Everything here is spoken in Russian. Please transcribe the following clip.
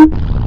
Mm-hmm.